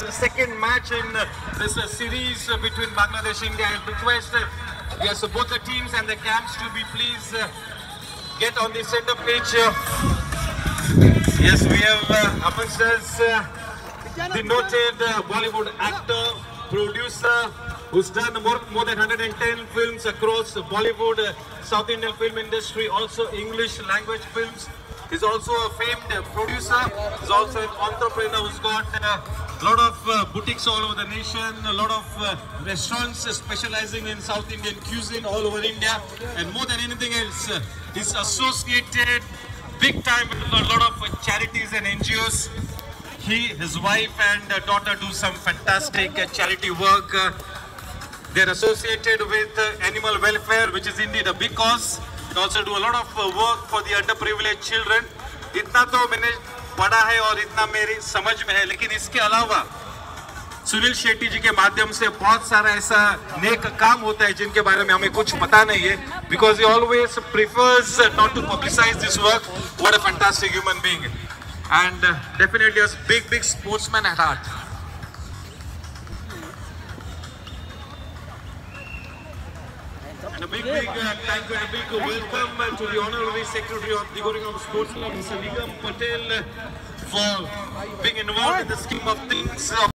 this second match in this series between Bangladesh and India. I request yes, both the teams and the camps to be please uh, get on the center pitch. yes, we have uh, amongst us uh, the noted Bollywood actor, producer, who's done more, more than 110 films across Bollywood, South Indian film industry, also English language films. He's also a famed producer. He's also an entrepreneur who's got uh, a lot of uh, boutiques all over the nation, a lot of uh, restaurants uh, specializing in South Indian cuisine all over India, and more than anything else, uh, he's associated big time with a lot of uh, charities and NGOs. He, his wife, and uh, daughter do some fantastic uh, charity work. Uh, they're associated with uh, animal welfare, which is indeed a big cause. They also do a lot of uh, work for the underprivileged children. इतना तो मैंने पढ़ा है और इतना मेरी समझ में है। लेकिन इसके अलावा सुनील शेट्टी जी के माध्यम से बहुत सारा ऐसा नेक काम होता है जिनके बारे में हमें कुछ पता नहीं है। Because he always prefers not to publicise this work what a fantastic human being and definitely big big sportsman at heart And a big, big uh, thank you and a big welcome uh, to the Honorary Secretary of the Goregaon Sports Club, Mr. Nigam Patel, uh, for being involved in the scheme of things